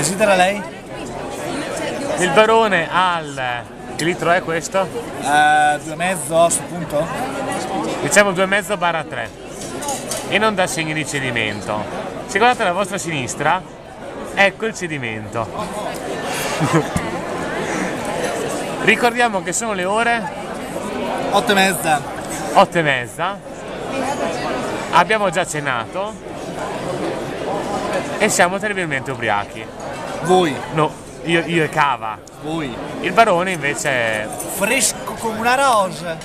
Desidera lei? Il barone al... Che litro è questo? Eh, due e mezzo sto punto? Diciamo 2,5 barra 3. E non dà segni di cedimento. Se guardate alla vostra sinistra, ecco il cedimento. Ricordiamo che sono le ore Otto e mezza. 8 e mezza. Abbiamo già cenato. E siamo terribilmente ubriachi. Voi, No, io, io e Cava. voi. Il barone invece Fresco come una rosa.